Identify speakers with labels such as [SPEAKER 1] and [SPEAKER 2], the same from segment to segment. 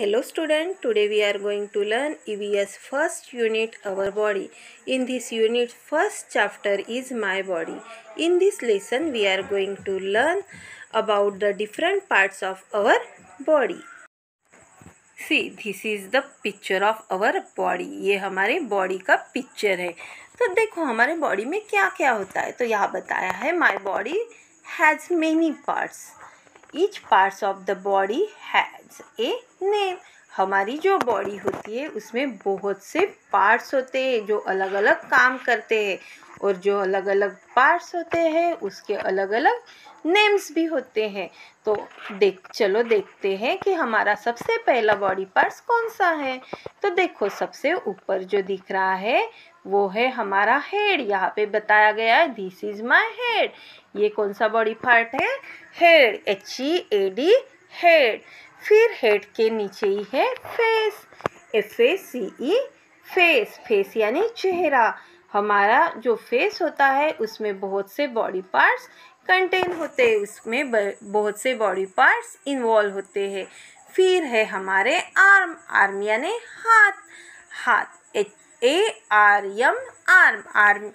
[SPEAKER 1] Hello student, today we are going to learn EVS first unit our body. In this unit first chapter is my body. In this lesson we are going to learn about the different parts of our body. See, this is the picture of our body. ये हमारे body का picture है तो देखो हमारे body में क्या क्या होता है तो यहाँ बताया है my body has many parts each parts of the body has a name हमारी जो बॉडी होती है, उसमें बहुत से पार्ट्स होते हैं, जो अलग अलग काम करते हैं। और जो अलग अलग पार्ट्स होते हैं, उसके अलग अलग नेम्स भी होते हैं। तो देख, चलो देखते हैं कि हमारा सबसे पहला बॉडी पार्ट्स कौन सा है। तो देखो, सबसे ऊपर जो दिख रहा है, वो है हमारा हेड यहाँ पे बताया गया है दिस इज़ माई हेड ये कौन सा बॉडी पार्ट है? Head H E A D head फिर हेड के नीचे ही है face F A C E face face यानी चेहरा। हमारा जो फेस होता है, उसमें बहुत से बॉडी पार्ट्स कंटेन होते हैं। उसमें बहुत से बॉडी पार्ट्स इन्वॉल्व होते हैं। फिर है हमारे आर्म आर्म यानी हाथ। हाथ H A R M arm arm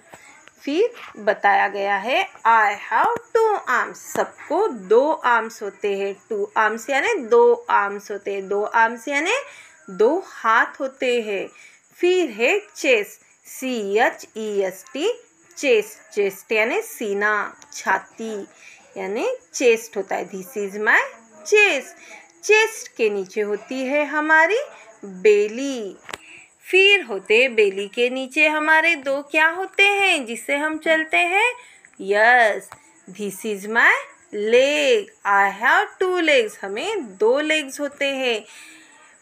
[SPEAKER 1] फिर बताया गया है आई हैव टू आर्म्स सबको दो आर्म्स होते हैं। टू आर्म्स यानी दो आर्म्स होते हैं। दो आर्म्स यानी दो हाथ होते हैं। फिर है chest C H E S T chest chest यानी सीना, छाती यानी चेस्ट होता है। This is my chest chest के नीचे होती है हमारी बेली फिर होते बेली के नीचे हमारे दो क्या होते हैं जिससे हम चलते हैं? Yes this is my leg I have two legs हमें दो लेग्स होते हैं।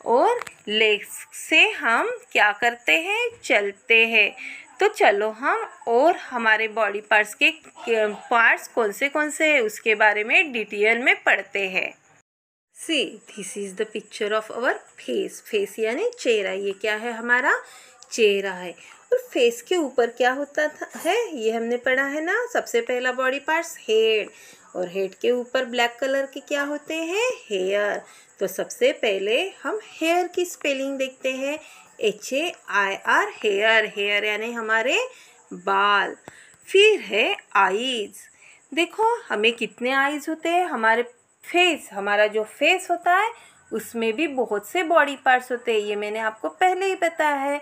[SPEAKER 1] और लेग्स से हम क्या करते हैं? चलते हैं। तो चलो हम और हमारे बॉडी पार्ट्स के पार्ट्स कौन से कौन से हैं उसके बारे में डिटेल में पढ़ते हैं। See this is the picture of our face face यानी चेहरा, ये क्या है हमारा? चेहरा है। और फेस के ऊपर क्या होता था, है? ये हमने पढ़ा है ना, सबसे पहला बॉडी पार्ट्स हेड और हेड के ऊपर ब्लैक कलर के क्या होते हैं? हेयर तो सबसे पहले हम हेयर की स्पेलिंग देखते हैं। H A I R hair hair यानी हमारे बाल। फिर है आईज देखो, हमें कितने आईज होते हैं? हमारे फेस, हमारा जो फेस होता है, उसमें भी बहुत से बॉडी पार्ट्स होते हैं। ये मैंने आपको पहले ही बताया है।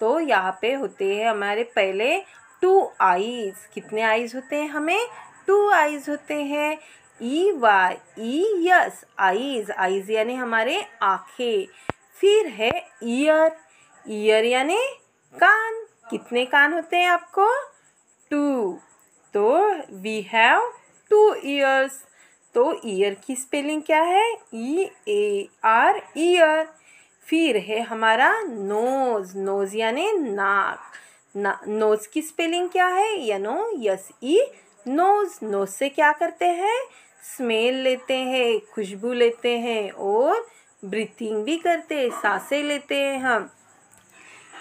[SPEAKER 1] तो यहाँ पे होते हैं हमारे पहले टू आईज कितने आईज होते हैं हमें? टू आईज होते हैं। E Y E S eyes eyes यानी हमारे आँखें। फिर है ईयर ईयर यानी कान। कितने कान होते हैं आपको? टू तो वी हैव टू ईयर्स तो ईयर की स्पेलिंग क्या है? E A R ear. फिर है हमारा नोज़। नोज़ यानी नाक। ना, नोज़ की स्पेलिंग क्या है? You know, yes, E, nose. Nose से क्या करते हैं? स्मेल लेते हैं, खुशबू लेते हैं और ब्रीथिंग भी करते हैं, साँसें लेते हैं हम।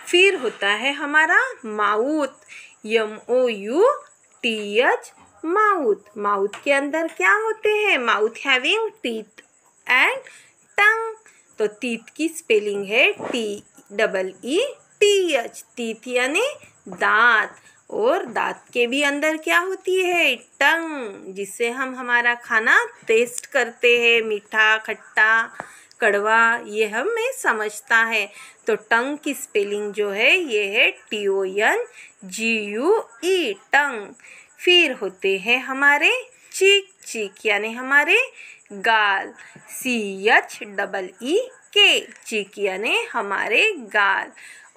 [SPEAKER 1] फिर होता है हमारा mouth. M, O, U, T, H mouth. Mouth के अंदर क्या होते हैं? Mouth having teeth and tongue. तो टीथ की स्पेलिंग है T, double E, T H. Teeth यानी दांत। और दांत के भी अंदर क्या होती है? टंग जिससे हम हमारा खाना टेस्ट करते हैं। मीठा, खट्टा, कड़वा, ये हमें समझता है। तो टंग की स्पेलिंग जो है, ये है T O N G U E, tongue. फिर होते हैं हमारे चीक चीक, यानी हमारे गाल, C H double E K, cheek यानी हमारे गाल,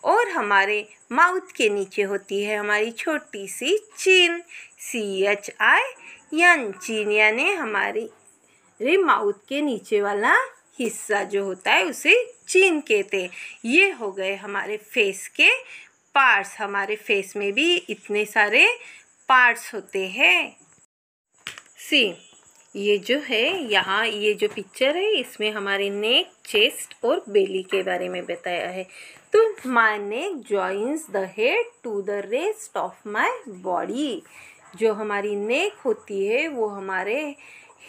[SPEAKER 1] और हमारे माउथ के नीचे होती है हमारी छोटी सी चीन, सी एच आई एन चीन, यानी हमारी रे माउथ के नीचे वाला हिस्सा जो होता है उसे चीन कहते हैं। ये हो गए हमारे फेस के पार्ट्स, हमारे फेस में भी इतने सारे पार्ट्स होते हैं। सी ये जो है, यहाँ ये जो पिक्चर है, इसमें हमारे नेक चेस्ट और बेली के बारे में बताया है। तो my neck joins the head to the rest of my body जो हमारी नेक होती है, वो हमारे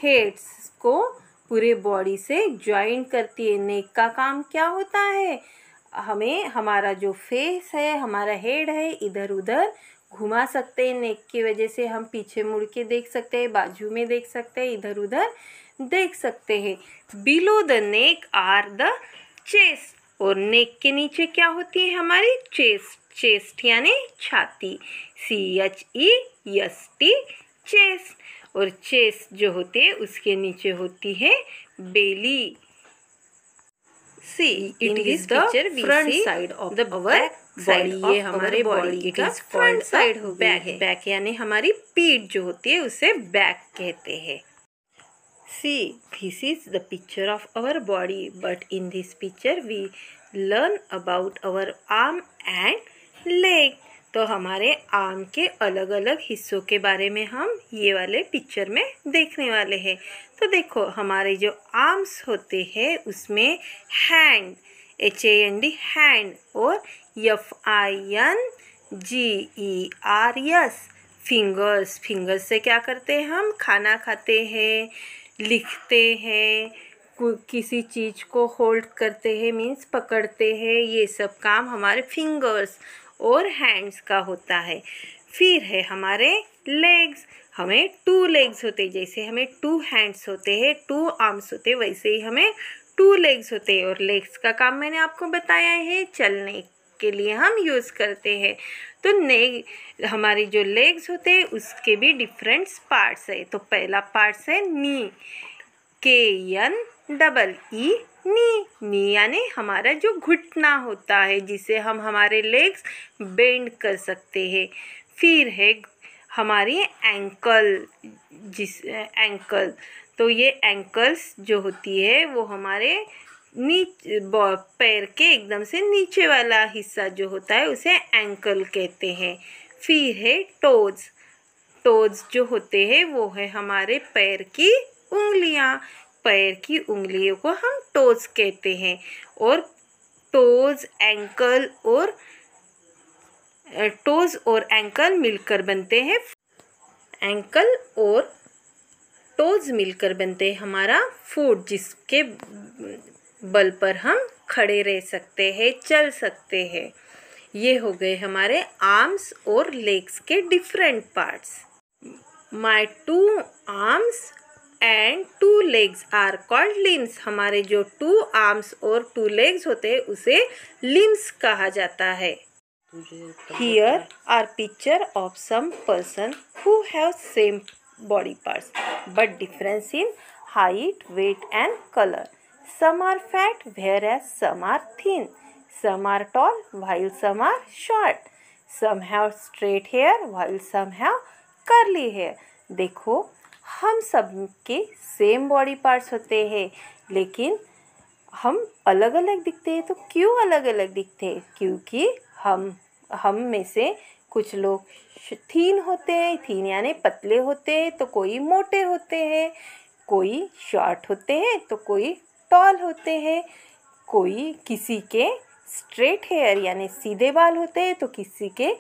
[SPEAKER 1] हेड्स को पूरे बॉडी से ज्वाइन करती है। नेक का काम क्या होता है? हमें हमारा जो फेस है, हमारा हेड है इधर उधर घुमा सकते हैं, नेक की वजह से हम पीछे मुड़ के देख सकते हैं, बाजू में देख सकते हैं इधर उधर देख सकते हैं। Below the neck are the chest और नेक के नीचे क्या होती है हमारी? चेस्ट चेस्ट यानी छाती। C H E S T chest और चेस्ट जो होते हैं, उसके नीचे होती है belly see it is the front side of the back body ये हमारे बॉडी का फ्रंट साइड हो बैक बैक यानी हमारी पीठ जो होती है उसे बैक कहते हैं। See this is the picture of our body but in this picture we learn about our arm and leg तो हमारे आर्म के अलग अलग हिस्सों के बारे में हम ये वाले पिक्चर में देखने वाले हैं। तो देखो, हमारे जो आर्म्स होते हैं, उसमें hand H A N D hand और F I N G E R S fingers fingers से क्या करते हैं हम? खाना खाते हैं, लिखते हैं किसी चीज़ को होल्ड करते हैं मीन्स पकड़ते हैं, ये सब काम हमारे फिंगर्स और हैंड्स का होता है। फिर है हमारे लेग्स हमें टू लेग्स होते जैसे हमें टू हैंड्स होते हैं टू आर्म्स होते हैं, वैसे ही हमें टू लेग्स होते हैं। और लेग्स का काम मैंने आपको बताया है, चलने के लिए हम यूज़ करते हैं। तो ने, हमारे जो लेग्स होते हैं, उसके भी डिफरेंट पार्ट्स है। तो पहला पार्ट्स है knee K N double E knee knee, यानी हमारा जो घुटना होता है, जिसे हम हमारे लेग्स बेंड कर सकते हैं। फिर है हमारी एंकल जिस एंकल तो ये एंकल्स जो होती है, वो हमारे नीच पैर के एकदम से नीचे वाला हिस्सा जो होता है, उसे एंकल कहते हैं। फिर है टोज टोज जो होते हैं, वो है हमारे पैर की उंगलियाँ। पैर की उंगलियों को हम टोज कहते हैं और टोज, एंकल और टोज और एंकल मिलकर बनते हैं। एंकल और टोज मिलकर बनते हैं हमारा फूट, जिसके बल पर हम खड़े रह सकते हैं, चल सकते हैं। ये हो गए हमारे आर्म्स और लेग्स के different parts. My two arms and two legs are called limbs हमारे जो टू आर्म्स और टू लेग्स होते हैं, उसे लिम्स कहा जाता है। Here are picture of some person who have same body parts but difference in height weight and colour some are fat whereas some are thin some are tall while some are short some have straight hair while some have curly hair देखो हम सब के same body parts होते हैं, लेकिन हम अलग अलग दिखते हैं तो क्यों अलग अलग दिखते हैं? क्योंकि हम हम में से कुछ लोग थीन होते हैं, थीन यानी पतले होते हैं तो कोई मोटे होते हैं, कोई शॉर्ट होते हैं तो कोई टॉल होते हैं, कोई किसी के स्ट्रेट हेयर यानी सीधे बाल होते हैं तो किसी के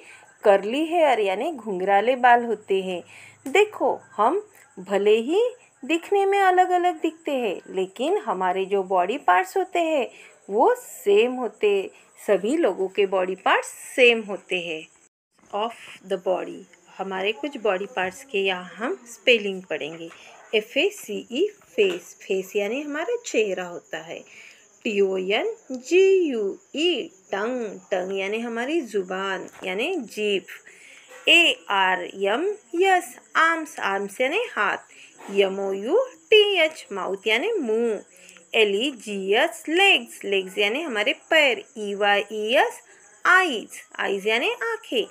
[SPEAKER 1] करली हेयर यानी घुंघराले बाल होते हैं। देखो, हम भले ही दिखने में अलग अलग दिखते हैं, लेकिन हमारे जो बॉडी पार्ट्स होते हैं, वो सेम होते सभी लोगों के बॉडी पार्ट्स सेम होते हैं। ऑफ़ द बॉडी हमारे कुछ बॉडी पार्ट्स के यहाँ हम स्पेलिंग पढ़ेंगे। F A C E face face यानी हमारा चेहरा होता है। T O N G U E tongue tongue यानी हमारी ज़ुबान, यानी जीभ। A R M S arms arms यानी हाथ M O U T H mouth यानी मुँह L G S legs legs यानी हमारे पैर E Y S eyes eyes यानी आँखें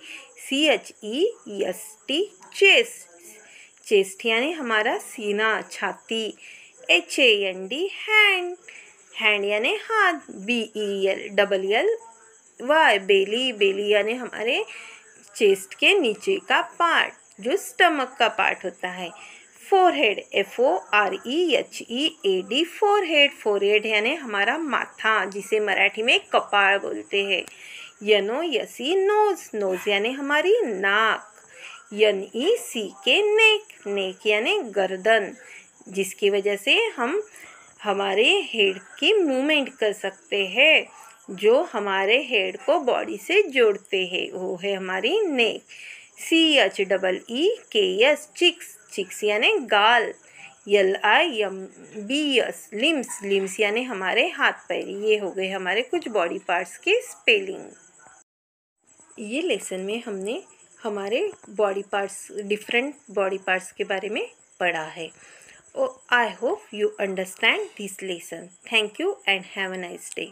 [SPEAKER 1] C H E S T chest chest यानी हमारा सीना, छाती H A N D hand hand यानी हाथ B E L double L Y belly belly यानी हमारे चेस्ट के नीचे का पार्ट जो स्टमक का पार्ट होता है। Forehead F O R E H E A D forehead forehead यानी हमारा माथा, जिसे मराठी में कपाल बोलते हैं। यनो यसी नोज़ नोज़ यानी हमारी नाक। यन ई सी के नेक नेक यानी गर्दन, जिसकी वजह से हम हमारे हेड की मूवमेंट कर सकते हैं। जो हमारे हेड को बॉडी से जोड़ते हैं, वो है हमारी neck C H double E K S cheeks cheeks यानी गाल. L I M B S limbs limbs यानी हमारे हाथ पैर. ये हो गए हमारे कुछ बॉडी पार्ट्स के स्पेलिंग ये लेसन में हमने हमारे body parts different body parts के बारे में पढ़ा है. I hope you understand this lesson thank you and have a nice day